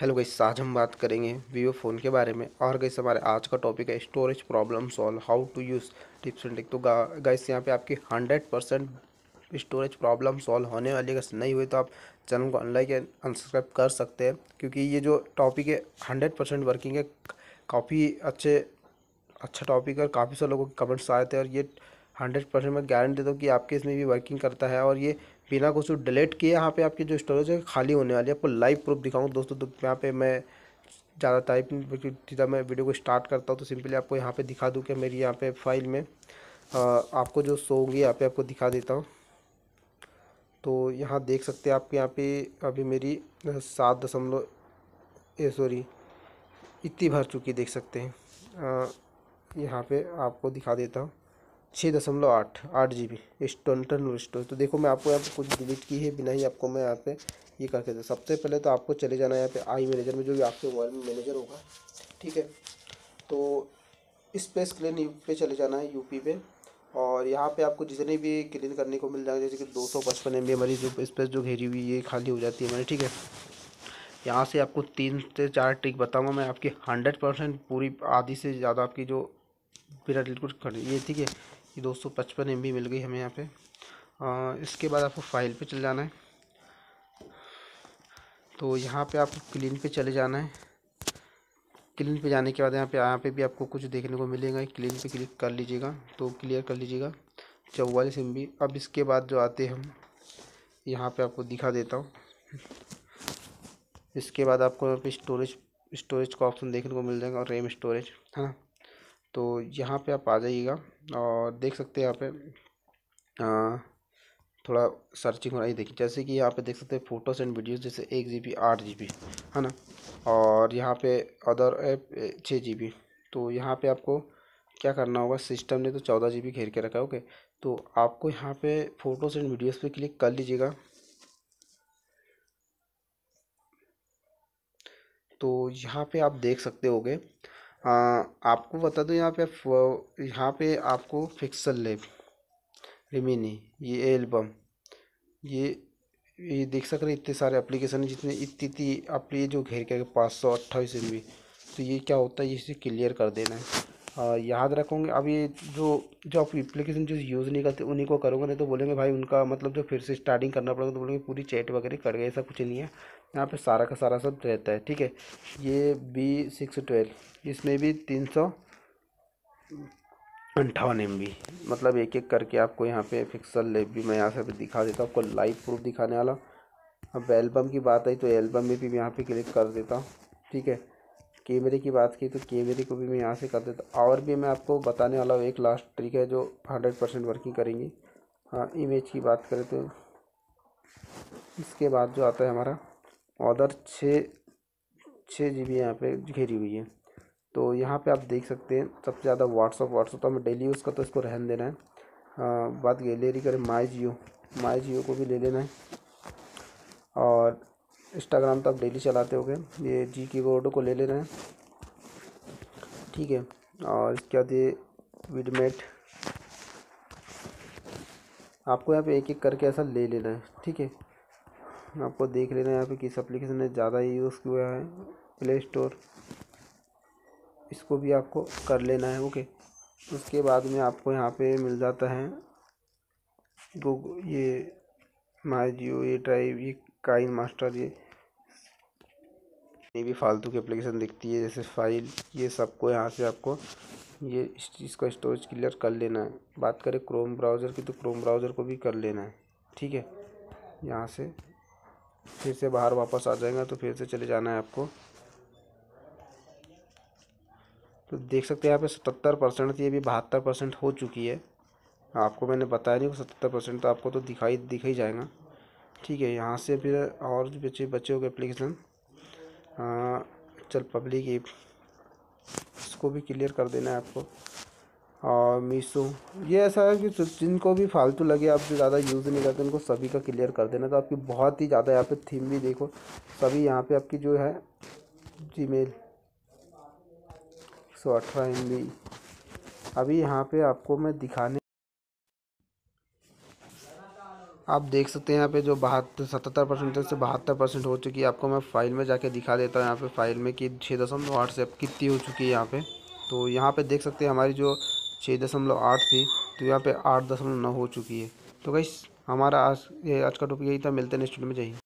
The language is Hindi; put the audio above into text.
हेलो गाइस, आज हम बात करेंगे वीवो फ़ोन के बारे में। और गाइस, हमारे आज का टॉपिक है storage problem solve how to use tips and tricks तो गाइस, यहाँ पे आपकी hundred percent storage problem solve होने वाली अगर नहीं हुई तो आप चैनल को अनलाइक या अनसब्सक्राइब कर सकते हैं, क्योंकि ये जो टॉपिक है हंड्रेड परसेंट वर्किंग है। काफ़ी अच्छे अच्छा टॉपिक है और काफ़ी सारे लोगों के कमेंट्स आए थे। और ये हंड्रेड परसेंट मैं गारंटी देता हूँ कि आपके इसमें भी वर्किंग करता है। और ये बिना कुछ डिलीट किए यहाँ पे आपकी जो स्टोरेज है खाली होने वाली है। आपको लाइव प्रूफ दिखाऊँ दोस्तों तो यहाँ पे मैं ज़्यादा टाइप सीधा मैं वीडियो को स्टार्ट करता हूँ तो सिंपली आपको यहाँ पे दिखा दूँ कि मेरी यहाँ पे फ़ाइल में आ, आपको जो शो होंगी यहाँ पे आपको दिखा देता हूँ। तो यहाँ देख सकते हैं आपके यहाँ पे अभी मेरी सात दशमलव ए सॉरी इतनी भर चुकी देख सकते हैं। यहाँ पे आपको दिखा देता हूँ। छः दशमलव आठ आठ जी बी इंटरनल स्टोरेज तो देखो, मैं आपको यहाँ पे कुछ डिलीट की है, बिना ही आपको मैं यहाँ पे ये करके दे सबसे पहले तो आपको चले जाना है यहाँ पे आई मैनेजर में, जो भी आपके मोबाइल में मैनेजर होगा, ठीक है? तो स्पेस क्लीन पे चले जाना है यूपी पे। और यहाँ पे आपको जितने भी क्लीन करने को मिल जाएगा, जैसे कि दो सौ पचपन एम हमारी जो स्पेस जो घेरी हुई ये खाली हो जाती है हमारी, ठीक है? यहाँ से आपको तीन से चार ट्रिक बताऊँगा मैं आपकी हंड्रेड परसेंट पूरी आधी से ज़्यादा आपकी जो बिना डिलीट कर ये ठीक है? ये दो सौ पचपन एम मिल गई हमें यहाँ पे। इसके बाद आपको फ़ाइल पे चले जाना है। तो यहाँ पे आपको क्लीन पे चले जाना है। क्लीन पे जाने के बाद यहाँ पे यहाँ पे भी आपको कुछ देखने को मिलेगा। क्लीन पे क्लिक कर लीजिएगा। तो क्लियर कर लीजिएगा। चौवालीस एम बी अब इसके बाद जो आते हैं हम, यहाँ पे आपको दिखा देता हूँ। इसके बाद आपको यहाँ पे स्टोरेज स्टोरेज का ऑप्शन देखने को मिल जाएगा। और रैम स्टोरेज है ना? तो यहाँ पे आप आ जाइएगा और देख सकते हैं यहाँ पे आ, थोड़ा सर्चिंग हो रहा देखिए जैसे कि यहाँ पे देख सकते हैं फ़ोटोज़ एंड वीडियोज़ जैसे एक जी बी आठ जी बी है ना? और यहाँ पे अदर ऐप छः जी बी तो यहाँ पे आपको क्या करना होगा सिस्टम ने तो चौदह जी बी घेर के रखा है ओके तो आपको यहाँ पे फ़ोटोज़ एंड वीडियोज़ पे क्लिक कर लीजिएगा। तो यहाँ पे आप देख सकते होगे आपको बता दो यहाँ पे यहाँ पे आपको फिक्सल लेब रिमिनी ये एल्बम ये ये देख सक रहे इतने सारे एप्लीकेशन जितने, इतनी इतनी आप ये जो घेर के पाँच सौ अट्ठाईस एम तो ये क्या होता है इसे क्लियर कर देना है। याद रखोगे? अब ये जो जो आप एप्लीकेशन जो यूज़ नहीं करते, उन्हीं को करोगे, नहीं तो बोलेंगे, भाई, उनका मतलब जो फिर से स्टार्टिंग करना पड़ेगा तो बोलेंगे, पूरी चैट वगैरह कर गए, ऐसा कुछ नहीं है। यहाँ पे सारा का सारा सब रहता है, ठीक है? ये बी सिक्स ट्वेल्व इसमें भी तीन सौ अंठावन एम मतलब एक एक करके आपको यहाँ पे फिक्सल लेब भी मैं यहाँ से दिखा देता हूँ, आपको लाइव प्रूफ दिखाने वाला। अब एल्बम की बात आई तो एल्बम में भी यहाँ पे क्लिक कर देता हूँ, ठीक है? कैमरे की बात की तो कैमरे को भी मैं यहाँ से कर देता और भी मैं आपको बताने वाला हूँ एक लास्ट ट्रिक है जो हंड्रेड परसेंट वर्किंग करेंगी। हाँ इमेज की बात करें तो इसके बाद जो आता है हमारा ऑर्डर छः छः जी बी यहाँ पर घेरी हुई है। तो यहाँ पे आप देख सकते हैं सबसे ज़्यादा व्हाट्सअप व्हाट्सअप तो हमें डेली यूज़ का तो इसको रहन देना है। आ, बात गैलेरी करें माई जियो माई जियो को भी ले लेना है। और इंस्टाग्राम तो आप डेली चलाते हो ये जी की बोर्ड को ले लेना है। ठीक है। और इसके बाद ये विडमेट आपको यहाँ पे एक एक करके ऐसा ले लेना है। ठीक है। आपको देख लेना है यहाँ पे किस एप्लीकेशन ने ज़्यादा यूज़ किया है। प्ले स्टोर इसको भी आपको कर लेना है। ओके उसके बाद में आपको यहाँ पे मिल जाता है गूगल ये माई जियो ये ड्राइव ये काइन मास्टर ये। ये भी फालतू की एप्लीकेशन दिखती है, जैसे फ़ाइल ये सबको यहाँ से आपको ये इसका स्टोरेज क्लियर कर लेना है। बात करें क्रोम ब्राउज़र की तो क्रोम ब्राउज़र को भी कर लेना है, ठीक है? यहाँ से फिर से बाहर वापस आ जाएगा तो फिर से चले जाना है आपको। तो देख सकते हैं यहाँ पे सतहत्तर परसेंट थी अभी बहत्तर परसेंट हो चुकी है। आपको मैंने बताया नहीं सतहत्तर परसेंट तो आपको तो दिखाई, दिख ही जाएगा। ठीक है, यहाँ से फिर और बच्चे बच्चे गए एप्लीकेशन चल पब्लिक ऐप इसको भी क्लियर कर देना है आपको। और मीशो, ये ऐसा है कि जिनको भी फालतू लगे, आप जो ज़्यादा यूज़ नहीं करते, उनको सभी का क्लियर कर देना। तो आपकी बहुत ही ज़्यादा यहाँ पे थीम भी देखो। सभी यहाँ पे आपकी जो है जी मेल सौ अठारह एम बी अभी यहाँ पे आपको मैं दिखाने आप देख सकते हैं यहाँ पे जो बहत्तर, सतहत्तर परसेंट से बहत्तर परसेंट हो चुकी है। आपको मैं फ़ाइल में जाके दिखा देता हूँ। यहाँ पे फ़ाइल में कि छः दशमलव आठ से अब कितनी हो चुकी है यहाँ पे। तो यहाँ पे देख सकते हैं हमारी जो छः दशमलव आठ थी तो यहाँ पे आठ दशमलव नौ हो चुकी है। तो भाई हमारा आज ये आज का टॉपिक यही था। मिलते हैं नेक्स्ट में। चाहिए